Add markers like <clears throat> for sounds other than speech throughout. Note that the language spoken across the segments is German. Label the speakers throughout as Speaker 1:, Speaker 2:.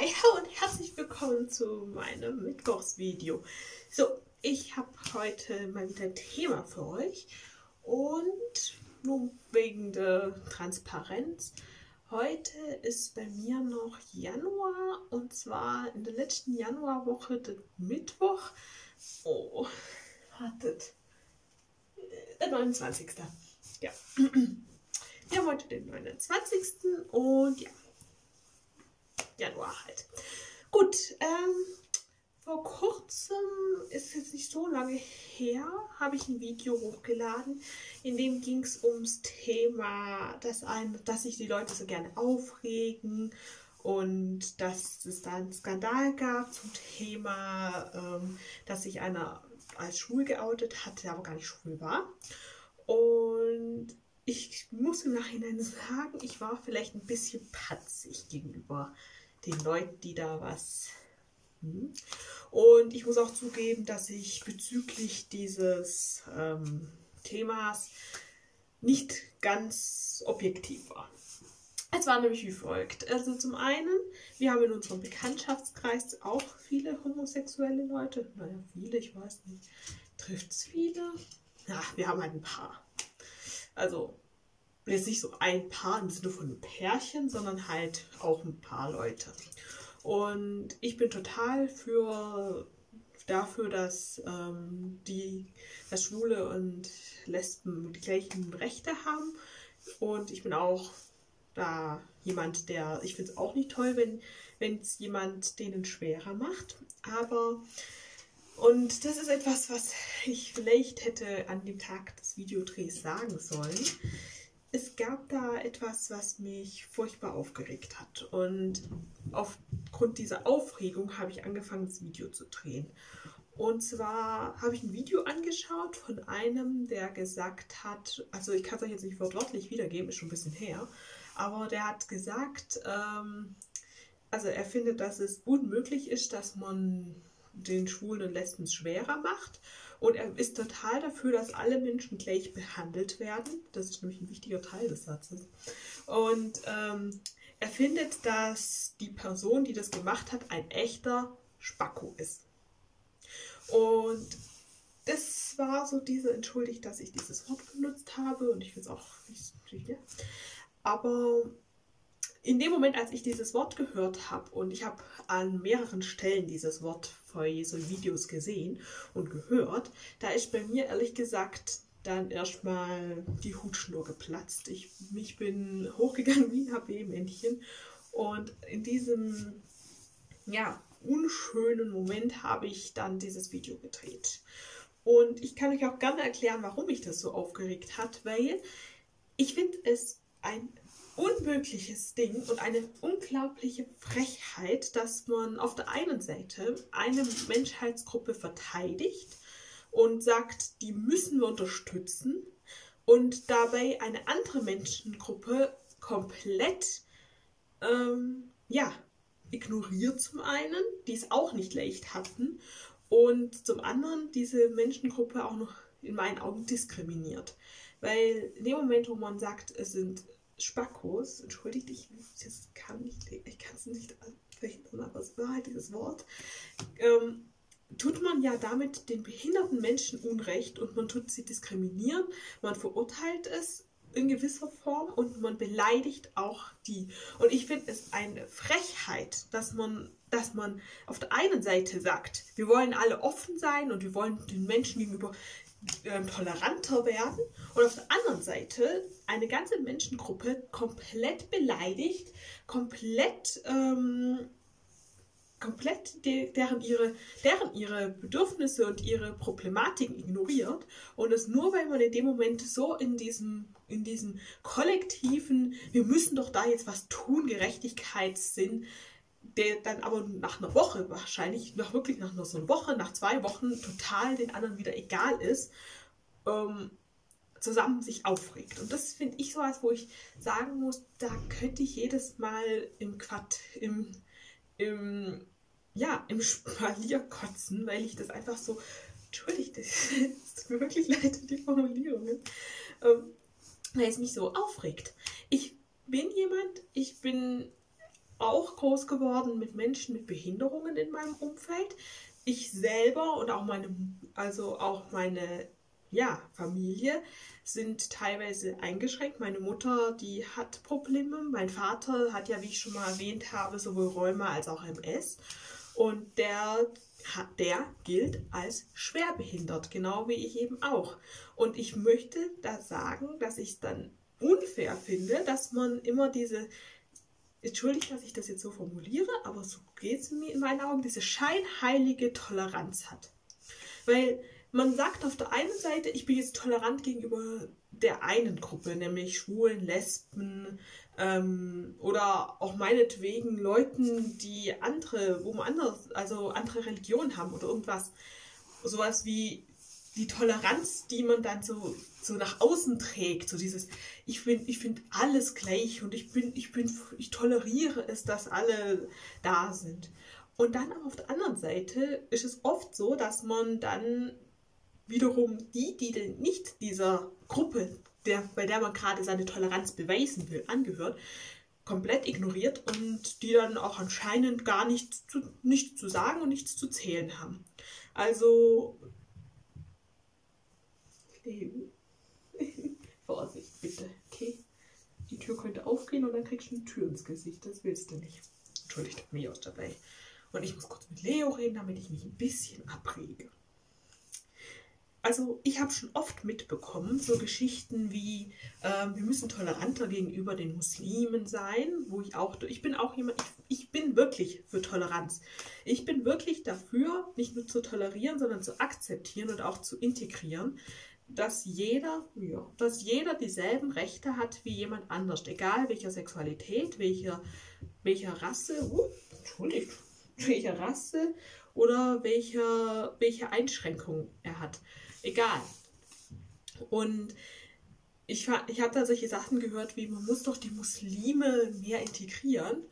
Speaker 1: Hi <laughs> und herzlich willkommen zu meinem Mittwochsvideo. So, ich habe heute mal wieder ein Thema für euch und nur wegen der Transparenz. Heute ist bei mir noch Januar und zwar in der letzten Januarwoche, der Mittwoch. Oh, <laughs> wartet. Der 29. Ja. <clears throat> Wir haben heute den 29. und ja, Januar halt. Gut, ähm, vor kurzem, ist jetzt nicht so lange her, habe ich ein Video hochgeladen, in dem ging es ums Thema, dass, ein, dass sich die Leute so gerne aufregen und dass es da einen Skandal gab zum Thema, ähm, dass sich einer als schwul geoutet hat, der aber gar nicht schwul war. Und ich muss im Nachhinein sagen, ich war vielleicht ein bisschen patzig gegenüber den Leuten, die da was. Hm. Und ich muss auch zugeben, dass ich bezüglich dieses ähm, Themas nicht ganz objektiv war. Es war nämlich wie folgt. Also zum einen, wir haben in unserem Bekanntschaftskreis auch viele homosexuelle Leute. Naja, viele, ich weiß nicht. Trifft es viele? Ja, wir haben ein paar. Also jetzt nicht so ein Paar im Sinne von Pärchen, sondern halt auch ein paar Leute. Und ich bin total für dafür, dass ähm, die dass Schwule und Lesben die gleichen Rechte haben. Und ich bin auch da jemand, der, ich finde es auch nicht toll, wenn es jemand denen schwerer macht. Aber und das ist etwas, was ich vielleicht hätte an dem Tag des Videodrehs sagen sollen es gab da etwas, was mich furchtbar aufgeregt hat. Und aufgrund dieser Aufregung habe ich angefangen, das Video zu drehen. Und zwar habe ich ein Video angeschaut von einem, der gesagt hat, also ich kann es euch jetzt nicht wortwörtlich wiedergeben, ist schon ein bisschen her, aber der hat gesagt, ähm, also er findet, dass es unmöglich ist, dass man den Schwulen und Lesben schwerer macht und er ist total dafür, dass alle Menschen gleich behandelt werden. Das ist nämlich ein wichtiger Teil des Satzes. Und ähm, er findet, dass die Person, die das gemacht hat, ein echter Spacko ist. Und das war so diese, entschuldigt, dass ich dieses Wort benutzt habe und ich finde es auch nicht Aber in dem Moment, als ich dieses Wort gehört habe und ich habe an mehreren Stellen dieses Wort vor so Videos gesehen und gehört, da ist bei mir ehrlich gesagt dann erstmal die Hutschnur geplatzt. Ich mich bin hochgegangen wie ein HB-Männchen und in diesem ja, unschönen Moment habe ich dann dieses Video gedreht. Und ich kann euch auch gerne erklären, warum mich das so aufgeregt hat, weil ich finde es ein unmögliches Ding und eine unglaubliche Frechheit, dass man auf der einen Seite eine Menschheitsgruppe verteidigt und sagt, die müssen wir unterstützen und dabei eine andere Menschengruppe komplett ähm, ja, ignoriert zum einen, die es auch nicht leicht hatten und zum anderen diese Menschengruppe auch noch in meinen Augen diskriminiert. Weil in dem Moment, wo man sagt, es sind Spackos, entschuldigt, ich, ich kann es nicht verhindern, aber es war halt dieses Wort, ähm, tut man ja damit den behinderten Menschen Unrecht und man tut sie diskriminieren, man verurteilt es in gewisser Form und man beleidigt auch die. Und ich finde es eine Frechheit, dass man, dass man auf der einen Seite sagt, wir wollen alle offen sein und wir wollen den Menschen gegenüber äh, toleranter werden. Und auf der anderen Seite eine ganze Menschengruppe komplett beleidigt, komplett, ähm, komplett de deren, ihre, deren ihre Bedürfnisse und ihre Problematiken ignoriert. Und es nur, weil man in dem Moment so in diesem, in diesem kollektiven, wir müssen doch da jetzt was tun, Gerechtigkeitssinn, der dann aber nach einer Woche wahrscheinlich, nach wirklich nach einer so einer Woche, nach zwei Wochen total den anderen wieder egal ist, ähm, zusammen sich aufregt. Und das finde ich so was, wo ich sagen muss, da könnte ich jedes Mal im Quad, im, im, ja, im Spalier kotzen, weil ich das einfach so, entschuldigt, <laughs> es tut mir wirklich leid, die Formulierungen, ähm, weil es mich so aufregt. Ich bin jemand, ich bin auch groß geworden mit Menschen mit Behinderungen in meinem Umfeld. Ich selber und auch meine, also auch meine ja, Familie sind teilweise eingeschränkt. Meine Mutter, die hat Probleme. Mein Vater hat ja, wie ich schon mal erwähnt habe, sowohl Rheuma als auch MS. Und der, der gilt als schwerbehindert, genau wie ich eben auch. Und ich möchte da sagen, dass ich es dann unfair finde, dass man immer diese, entschuldigt, dass ich das jetzt so formuliere, aber so geht es mir in meinen Augen, diese scheinheilige Toleranz hat. Weil man sagt auf der einen Seite, ich bin jetzt tolerant gegenüber der einen Gruppe, nämlich Schwulen, Lesben ähm, oder auch meinetwegen Leuten, die andere, wo man anders, also andere Religionen haben oder irgendwas. Sowas wie die Toleranz, die man dann so, so nach außen trägt, so dieses, ich finde ich find alles gleich und ich bin, ich bin, ich toleriere es, dass alle da sind. Und dann auf der anderen Seite ist es oft so, dass man dann wiederum die, die denn nicht dieser Gruppe, der, bei der man gerade seine Toleranz beweisen will, angehört, komplett ignoriert und die dann auch anscheinend gar nichts zu, nichts zu sagen und nichts zu zählen haben. Also <laughs> Vorsicht, bitte, okay? Die Tür könnte aufgehen und dann kriegst du eine Tür ins Gesicht. Das willst du nicht. Entschuldigt mich auch dabei. Und ich muss kurz mit Leo reden, damit ich mich ein bisschen abrege also ich habe schon oft mitbekommen, so Geschichten wie, äh, wir müssen toleranter gegenüber den Muslimen sein, wo ich auch, ich bin auch jemand, ich, ich, bin wirklich für Toleranz. Ich bin wirklich dafür, nicht nur zu tolerieren, sondern zu akzeptieren und auch zu integrieren, dass jeder, ja, dass jeder dieselben Rechte hat wie jemand anders, egal welcher Sexualität, welcher, welcher Rasse, uh, entschuldigt, <laughs> welcher Rasse oder welcher, welche Einschränkungen er hat egal. Und ich, ich habe da solche Sachen gehört, wie man muss doch die Muslime mehr integrieren.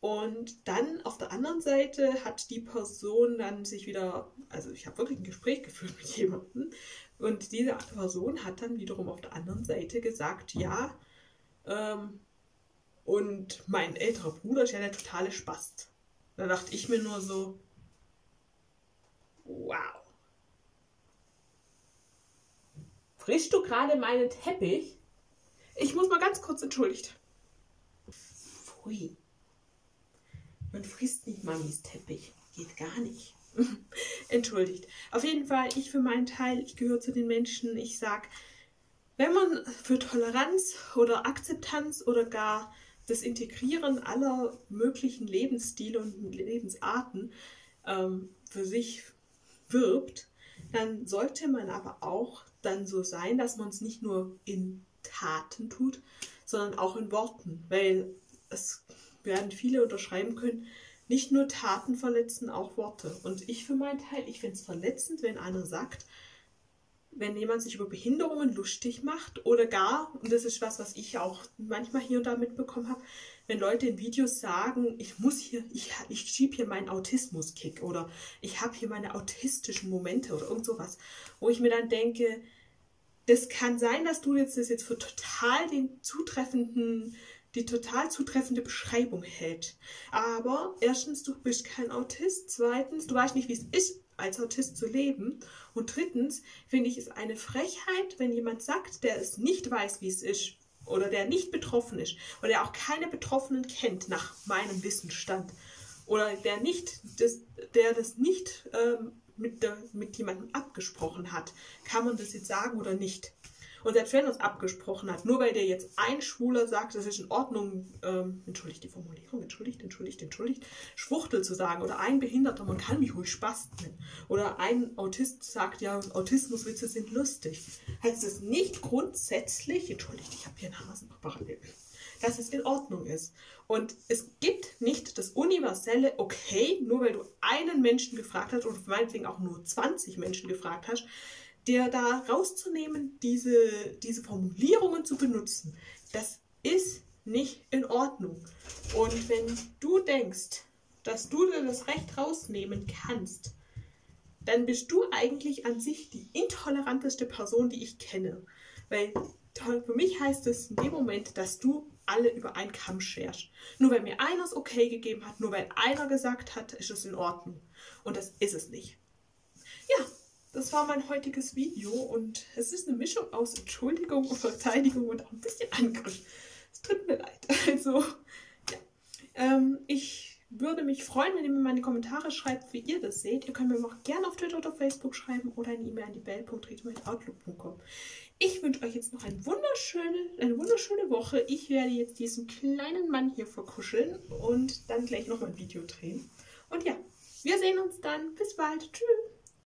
Speaker 1: Und dann auf der anderen Seite hat die Person dann sich wieder, also ich habe wirklich ein Gespräch geführt mit jemandem und diese Person hat dann wiederum auf der anderen Seite gesagt, ja, ähm, und mein älterer Bruder ist ja der totale Spast. Da dachte ich mir nur so, wow. Frischst du gerade meinen Teppich? Ich muss mal ganz kurz entschuldigt. Pfui. Man frisst nicht Mamis Teppich. Geht gar nicht. <laughs> entschuldigt. Auf jeden Fall, ich für meinen Teil, ich gehöre zu den Menschen, ich sag, wenn man für Toleranz oder Akzeptanz oder gar das Integrieren aller möglichen Lebensstile und Lebensarten ähm, für sich wirbt, dann sollte man aber auch dann so sein, dass man es nicht nur in Taten tut, sondern auch in Worten, weil es werden viele unterschreiben können, nicht nur Taten verletzen, auch Worte. Und ich für meinen Teil, ich finde es verletzend, wenn einer sagt, wenn jemand sich über Behinderungen lustig macht oder gar, und das ist was, was ich auch manchmal hier und da mitbekommen habe, wenn Leute in Videos sagen, ich muss hier, ich, ich schiebe hier meinen Autismus-Kick oder ich habe hier meine autistischen Momente oder irgend sowas, wo ich mir dann denke, das kann sein, dass du jetzt das jetzt für total den zutreffenden, die total zutreffende Beschreibung hält. Aber erstens, du bist kein Autist. Zweitens, du weißt nicht, wie es ist, als Autist zu leben. Und drittens, finde ich es eine Frechheit, wenn jemand sagt, der es nicht weiß, wie es ist, oder der nicht betroffen ist, oder der auch keine Betroffenen kennt, nach meinem Wissensstand, oder der nicht, das, der das nicht ähm, mit, der, mit jemandem abgesprochen hat, kann man das jetzt sagen oder nicht. Und selbst wenn es abgesprochen hat, nur weil der jetzt ein Schwuler sagt, das ist in Ordnung, ähm, entschuldigt die Formulierung, entschuldigt, entschuldigt, entschuldigt, Schwuchtel zu sagen oder ein Behinderter, man kann mich ruhig Spaß nennen. Oder ein Autist sagt, ja, Autismuswitze sind lustig. Heißt es nicht grundsätzlich, entschuldigt, ich habe hier einen Hasen parallel dass es in Ordnung ist. Und es gibt nicht das universelle Okay, nur weil du einen Menschen gefragt hast oder meinetwegen auch nur 20 Menschen gefragt hast, dir da rauszunehmen, diese, diese Formulierungen zu benutzen. Das ist nicht in Ordnung. Und wenn du denkst, dass du dir das Recht rausnehmen kannst, dann bist du eigentlich an sich die intoleranteste Person, die ich kenne. Weil für mich heißt es in dem Moment, dass du alle über einen Kamm schert. Nur weil mir einer es okay gegeben hat, nur weil einer gesagt hat, ist es in Ordnung. Und das ist es nicht. Ja, das war mein heutiges Video und es ist eine Mischung aus Entschuldigung und Verteidigung und auch ein bisschen Angriff. Es tut mir leid. <laughs> Also, ja. Ähm, ich würde mich freuen, wenn ihr mir meine Kommentare schreibt, wie ihr das seht. Ihr könnt mir auch gerne auf Twitter oder Facebook schreiben oder eine E-Mail an die bell.outlook.com. Ich wünsche euch jetzt noch eine wunderschöne, eine wunderschöne Woche. Ich werde jetzt diesen kleinen Mann hier verkuscheln und dann gleich noch mal ein Video drehen. Und ja, wir sehen uns dann. Bis bald. Tschüss.